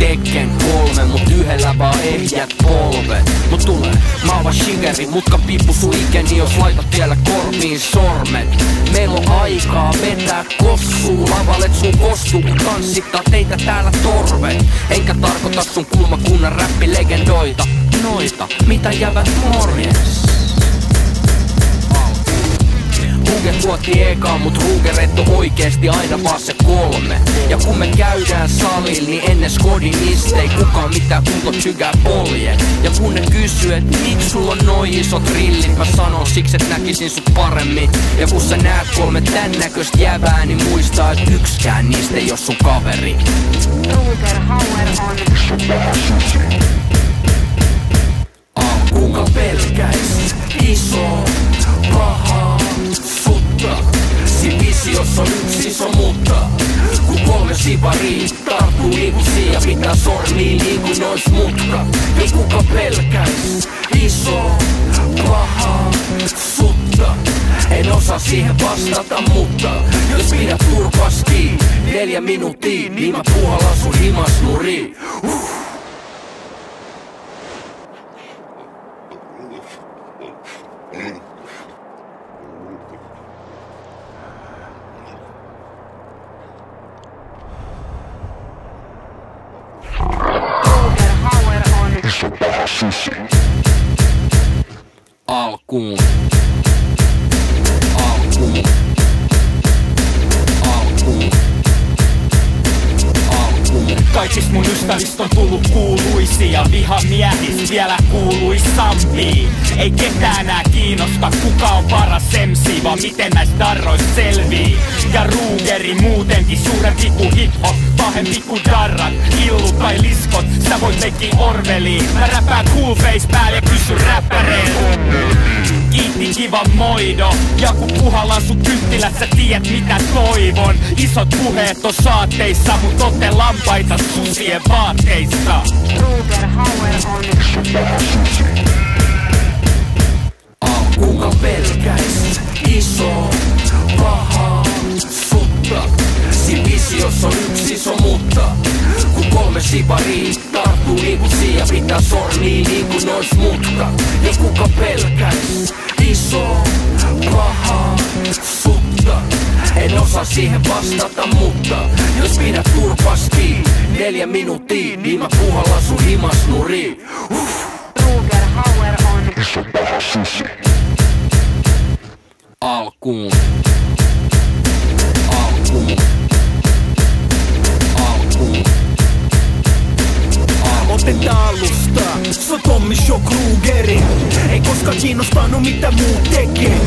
Tekken kolme, mut yhdellä vaan ehjät polve Mut tulee, mä oon shigeri, mutka piippu suikeni Jos laitat vielä korviin sormet Meillä on aikaa vetää kossuu Lavalet sun kostuu, kun tanssittaa teitä täällä torvet Enkä tarkoita sun kulmakunnan räppilegendoita Noita, mitä jäävät morjens Ruge tuotti eka, mut Rugeret on oikeesti aina vaan se kolme Ja kun me käydään salilla, niin ennen Skodin iste ei kukaan mitään kunto sygää polje. Ja kun ne kysyy, et miksi sulla on noin isot rillit? Mä sanon siksi, et näkisin sut paremmin. Ja kun sä näet kolme tän näköistä jävää, niin muista, et ykskään niistä ei oo sun kaveri. Ruger Hauer on Kolme sivari tarttuu niinku ja pitää sormiin niinku nois mutka Ei kuka pelkäis iso paha sutta. En osaa siihen vastata, mutta jos pidät turpas kiinni Neljä minuuttia, niin mä puhallan sun himas on alkuun. Alkuun. Alkuun. Alkuun. Kaikis ystävistä on tullut kuuluisia Vihamiehis vielä kuuluisampi Ei ketään nää kiinnosta kuka on paras MC Vaan miten näistä darrois selvii. Ja Rugeri muutenkin suurempi kuin hip-hop Pahempi kuin darrat, illu tai liskot. Sä voit leikki Orveliin. Mä räpään cool face päälle ja kysy räppäreiltä Kiva moido. Ja kun puhallan sun kynttilät sä tiedät mitä toivon. Isot puheet on saatteissa Mut otte lampaita susien vaatteissa. Ruger Hauer on Kuka pelkäis? Iso paha sutta. Visiossa on yksi iso mutta. Kun kolme siparii tarttuu niinku ja pitää sormiin niinku nois mutka. Ja kuka pelkäis iso paha sutta en osaa siihen vastata, mutta jos pidät turpas kiinni Neljä minuuttia, niin mä puhallan sun himas nuriin Uff. Ruger Hauer on alkuun. Alkuun. Alkuun. Otetaan se on Tommi Show Krugeri Ei koskaan kiinnostanut mitä muut tekee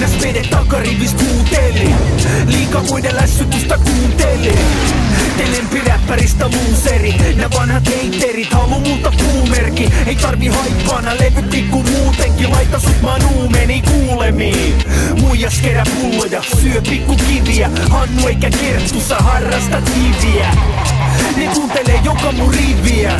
Nää spede takarivis kuunteli Liika muiden lässytystä kuunteli. Te lempiräppäristä luuseri. Nää vanhat heitterit halu multa puumerki Ei tarvi haippana levyt tikku muutenkin. Laita sut manuumeni kuulemiin. Muijas kerä pulloja, syö pikku kiviä. Hannu eikä kerttu, sä harrastat kiviä ne kuuntelee joka mun riviä.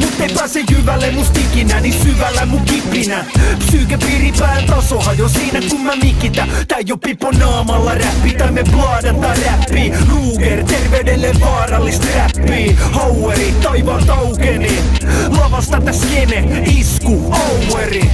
Mut ei pääse jyvälle must ikinä Niin syvällä mun kipinä. Psyykepiiri pään taso hajo siinä kun mä mikitä Tää oo pipo naamalla räppi Tai me blaadata räppi. Ruger terveydelle vaarallista räppi. Haueri taivaan taukeni. Lavasta tää skene isku Aueri